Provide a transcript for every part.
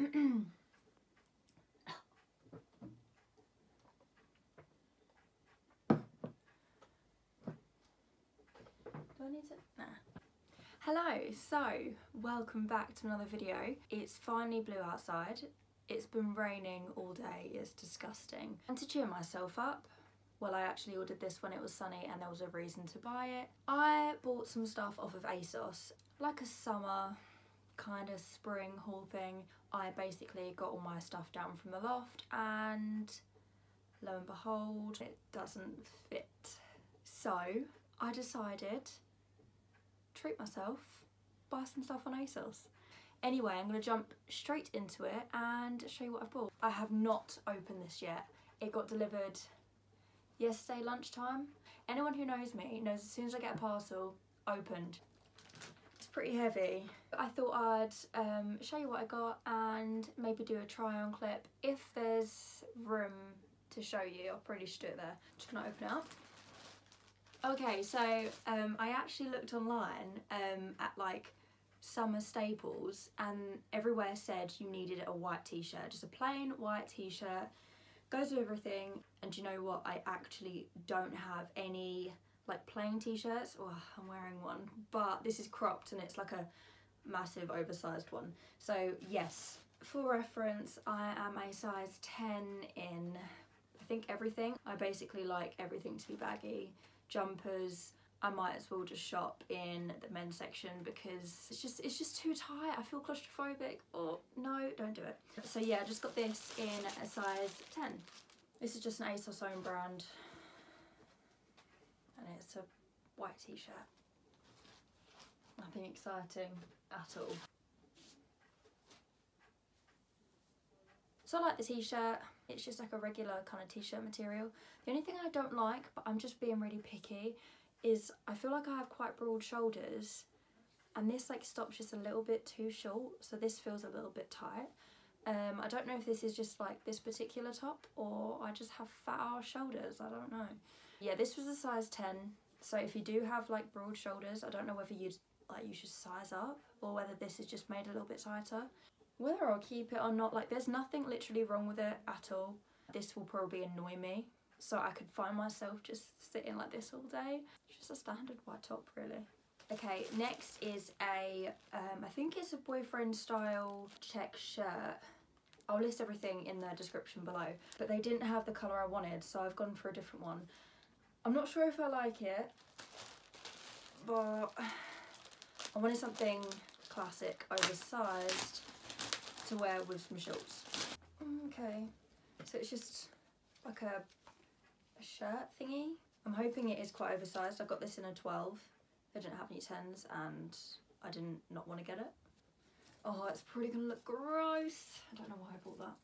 Nah. Hello, so welcome back to another video. It's finally blue outside. It's been raining all day, it's disgusting. And to cheer myself up, well I actually ordered this when it was sunny and there was a reason to buy it. I bought some stuff off of ASOS, like a summer kind of spring haul thing. I basically got all my stuff down from the loft and lo and behold it doesn't fit. So I decided treat myself, buy some stuff on ASOS. Anyway, I'm going to jump straight into it and show you what I've bought. I have not opened this yet. It got delivered yesterday lunchtime. Anyone who knows me knows as soon as I get a parcel, opened. Pretty heavy. I thought I'd um, show you what I got and maybe do a try on clip. If there's room to show you, I'll probably just do it there. Just gonna open it up. Okay, so um, I actually looked online um, at like summer staples and everywhere said you needed a white t-shirt, just a plain white t-shirt, goes with everything. And you know what, I actually don't have any like plain t-shirts, oh I'm wearing one, but this is cropped and it's like a massive oversized one. So yes, for reference, I am a size 10 in I think everything. I basically like everything to be baggy jumpers I might as well just shop in the men's section because it's just it's just too tight. I feel claustrophobic. Oh no, don't do it. So yeah, I just got this in a size 10. This is just an ASOS own brand. And it's a white t-shirt. Nothing exciting at all. So I like the t-shirt. It's just like a regular kind of t-shirt material. The only thing I don't like, but I'm just being really picky, is I feel like I have quite broad shoulders and this like stops just a little bit too short so this feels a little bit tight. Um, I don't know if this is just like this particular top or I just have fat ass shoulders, I don't know. Yeah, this was a size 10 so if you do have like broad shoulders, I don't know whether you'd like you should size up or whether this is just made a little bit tighter. Whether I'll keep it or not, like there's nothing literally wrong with it at all. This will probably annoy me so I could find myself just sitting like this all day. It's just a standard white top really. Okay, next is a, um, I think it's a boyfriend style check shirt. I'll list everything in the description below, but they didn't have the colour I wanted, so I've gone for a different one. I'm not sure if I like it, but I wanted something classic, oversized, to wear with some shorts. Okay, so it's just like a, a shirt thingy. I'm hoping it is quite oversized. I've got this in a 12. They didn't have any 10s and I didn't not want to get it. Oh, it's probably to look gross. I don't know why I bought that.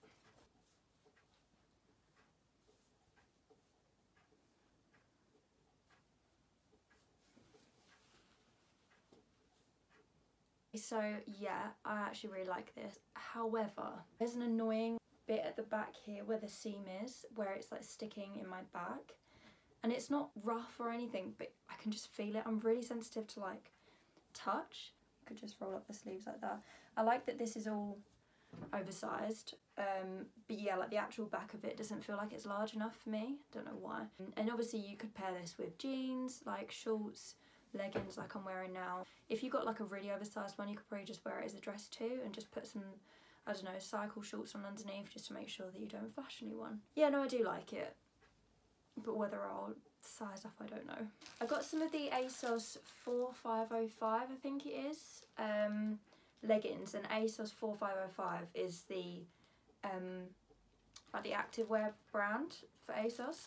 So yeah, I actually really like this. However, there's an annoying bit at the back here where the seam is, where it's like sticking in my back. And it's not rough or anything, but I can just feel it. I'm really sensitive to like touch. You could just roll up the sleeves like that. I like that this is all oversized um but yeah like the actual back of it doesn't feel like it's large enough for me don't know why and obviously you could pair this with jeans like shorts leggings like I'm wearing now. If you got like a really oversized one, you could probably just wear it as a dress too and just put some, I don't know, cycle shorts on underneath just to make sure that you don't flash anyone. Yeah, no, I do like it. But whether I'll size up, I don't know. I got some of the ASOS 4505, I think it is, um, leggings. And ASOS 4505 is the, um, like the activewear brand for ASOS.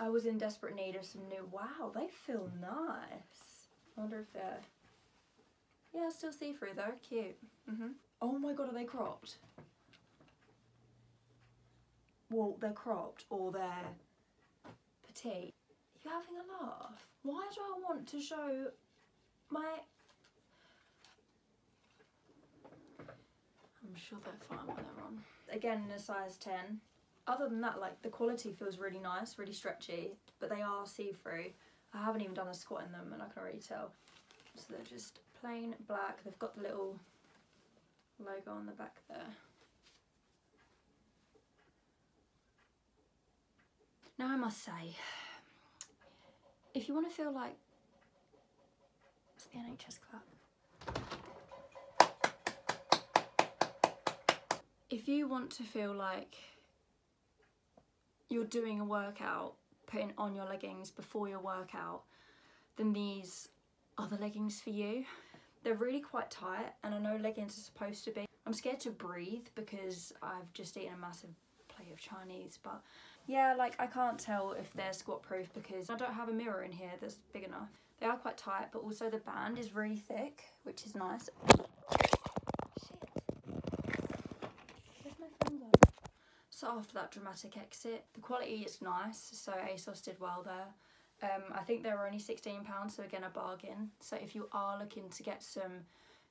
I was in desperate need of some new, wow, they feel nice. Wonder if they're... Yeah, still see-through though. Cute. Mm hmm Oh my god, are they cropped? Well, they're cropped or they're petite. You're you having a laugh? Why do I want to show my... I'm sure they're fine when they're on. Again, in a size 10. Other than that, like, the quality feels really nice, really stretchy, but they are see-through. I haven't even done a squat in them and I can already tell. So they're just plain black. They've got the little logo on the back there. Now I must say, if you want to feel like it's the NHS club. If you want to feel like you're doing a workout putting on your leggings before your workout, then these the leggings for you. They're really quite tight and I know leggings are supposed to be. I'm scared to breathe because I've just eaten a massive plate of Chinese but yeah like I can't tell if they're squat proof because I don't have a mirror in here that's big enough. They are quite tight but also the band is really thick which is nice. After that dramatic exit, the quality is nice, so ASOS did well there. Um, I think they were only £16, so again a bargain. So if you are looking to get some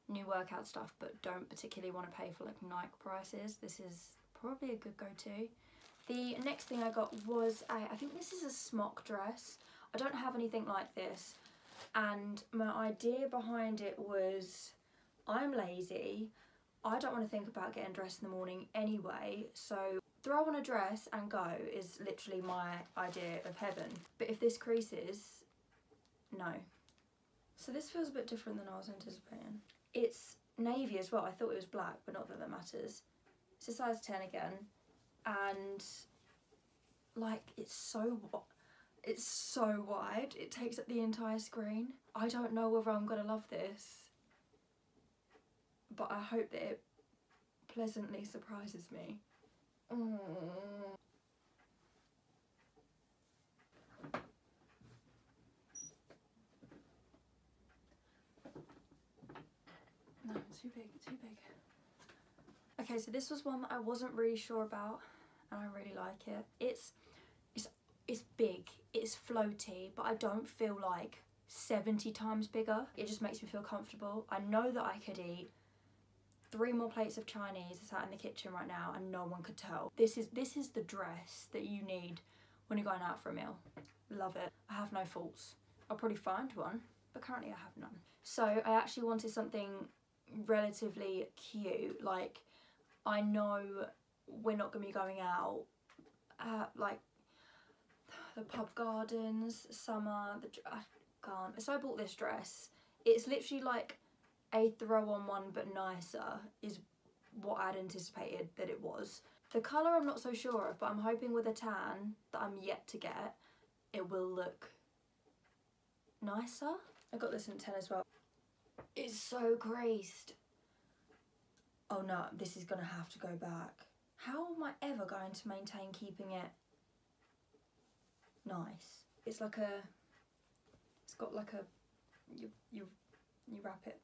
new workout stuff but don't particularly want to pay for like Nike prices, this is probably a good go-to. The next thing I got was, a, I think this is a smock dress. I don't have anything like this and my idea behind it was I'm lazy, I don't want to think about getting dressed in the morning anyway, so throw on a dress and go is literally my idea of heaven. But if this creases, no. So this feels a bit different than I was anticipating. It's navy as well. I thought it was black, but not that that matters. It's a size 10 again. And like it's so it's so wide. It takes up the entire screen. I don't know whether I'm going to love this. But I hope that it pleasantly surprises me. Mm. No, too big, too big. Okay, so this was one that I wasn't really sure about and I really like it. It's it's it's big, it's floaty, but I don't feel like 70 times bigger. It just makes me feel comfortable. I know that I could eat three more plates of Chinese sat in the kitchen right now and no one could tell. This is this is the dress that you need when you're going out for a meal. Love it. I have no faults. I'll probably find one, but currently I have none. So I actually wanted something relatively cute. Like I know we're not gonna be going out at like the pub gardens, summer, the I can't. So I bought this dress. It's literally like a throw on one but nicer is what I'd anticipated that it was. The colour I'm not so sure of but I'm hoping with a tan that I'm yet to get it will look nicer. I got this in 10 as well. It's so creased. Oh no, this is to have to go back. How am I ever going to maintain keeping it nice? It's like a, it's got like a, you, you, you wrap it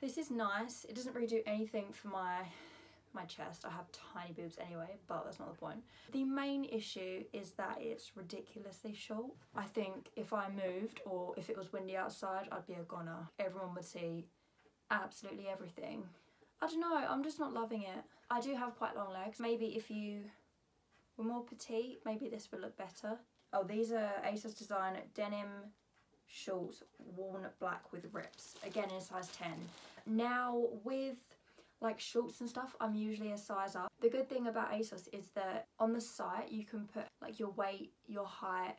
This is nice. It doesn't really do anything for my my chest. I have tiny boobs anyway, but that's not the point. The main issue is that it's ridiculously short. I think if I moved or if it was windy outside, I'd be a goner. Everyone would see absolutely everything. I don't know, I'm just not loving it. I do have quite long legs. Maybe if you were more petite, maybe this would look better. Oh, these are ASOS Design denim shorts, worn black with rips. Again in size 10. Now with like shorts and stuff, I'm usually a size up. The good thing about ASOS is that on the site you can put like your weight, your height,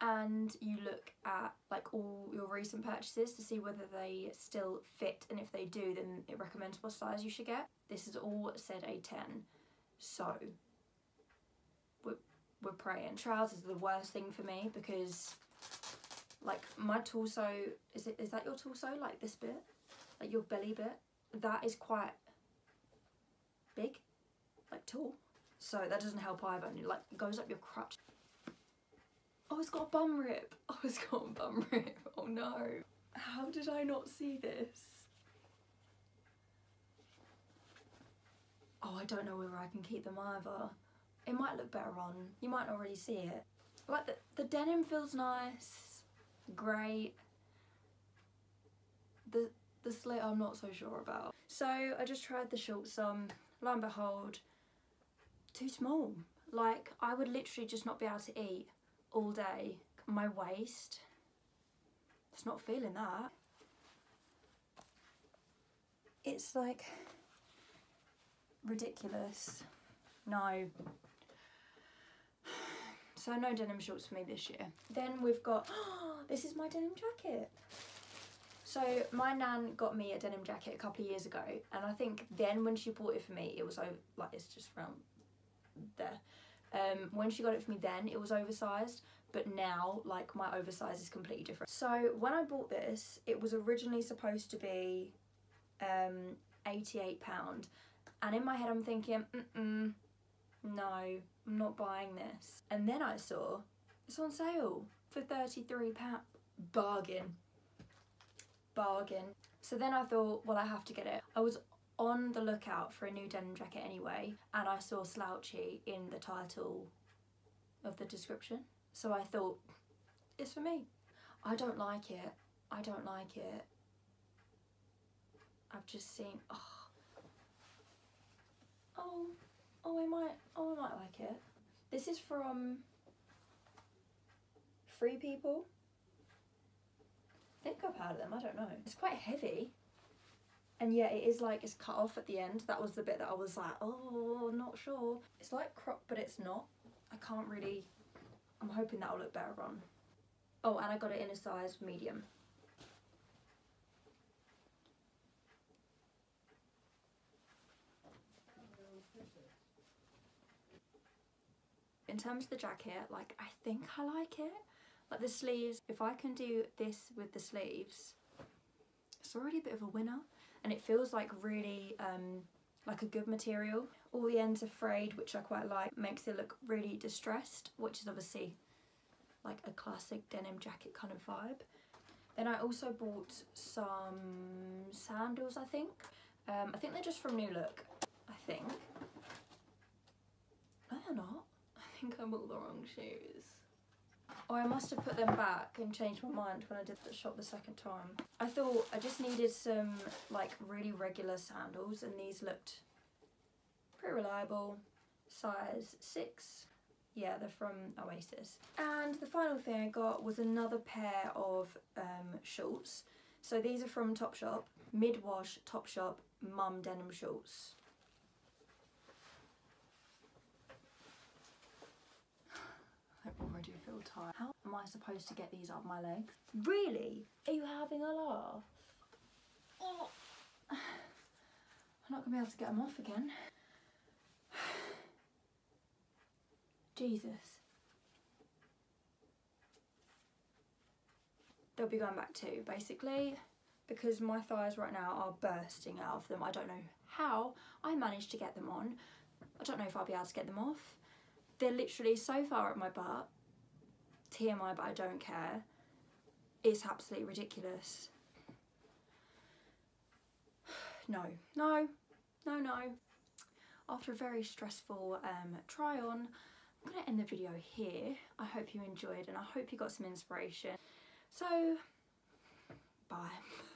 and you look at like all your recent purchases to see whether they still fit and if they do then it recommends what size you should get. This is all said a 10 so we're praying. Trousers are the worst thing for me because like my torso, is it is that your torso? Like this bit? Like your belly bit? That is quite big, like tall. So that doesn't help either. And it like goes up your crotch. Oh, it's got a bum rip. Oh, it's got a bum rip. Oh no. How did I not see this? Oh, I don't know whether I can keep them either. It might look better on. You might not really see it. Like the, the denim feels nice, great. The the slit I'm not so sure about. So I just tried the shorts on. Lo and behold, too small. Like I would literally just not be able to eat all day. My waist, it's not feeling that. it's like ridiculous. No. So no denim shorts for me this year. Then we've got, this is my denim jacket. So my nan got me a denim jacket a couple of years ago and I think then when she bought it for me it was over, like it's just around there. Um, when she got it for me then it was oversized but now like my oversize is completely different. So when I bought this it was originally supposed to be um, 88 pound and in my head I'm thinking mm -mm, no I'm not buying this. And then I saw it's on sale for 33 pound bargain. Bargain. So then I thought well I have to get it. I was on the lookout for a new denim jacket anyway and I saw slouchy in the title of the description. So I thought it's for me. I don't like it. I don't like it. I've just seen oh. Oh oh I might oh I might like it. This is from Free People. I think I've had them I don't know. It's quite heavy. And yeah it is like it's cut off at the end. That was the bit that I was like oh not sure. It's like crop but it's not. I can't really I'm hoping that'll look better on. Oh and I got it in a size medium in terms of the jacket like I think I like it like the sleeves if I can do this with the sleeves it's already a bit of a winner and it feels like really um, like a good material. All the ends are frayed, which I quite like, makes it look really distressed, which is obviously like a classic denim jacket kind of vibe. Then I also bought some sandals, I think. Um, I think they're just from New Look, I think. No, they're not. I think I bought the wrong shoes. Or I must have put them back and changed my mind when I did the shop the second time. I thought I just needed some like really regular sandals and these looked pretty reliable. Size 6. Yeah, they're from Oasis. And the final thing I got was another pair of um, shorts. So these are from Topshop, mid-wash Topshop mum denim shorts. I already feel tired. How am I supposed to get these up my legs? Really? Are you having a laugh? Oh. I'm not going to be able to get them off again. Jesus. They'll be going back too, basically, because my thighs right now are bursting out of them. I don't know how I managed to get them on. I don't know if I'll be able to get them off. They're literally so far up my butt. TMI, but I don't care. It's absolutely ridiculous. No, no, no, no. After a very stressful um, try on, I'm going to end the video here. I hope you enjoyed and I hope you got some inspiration. So, bye.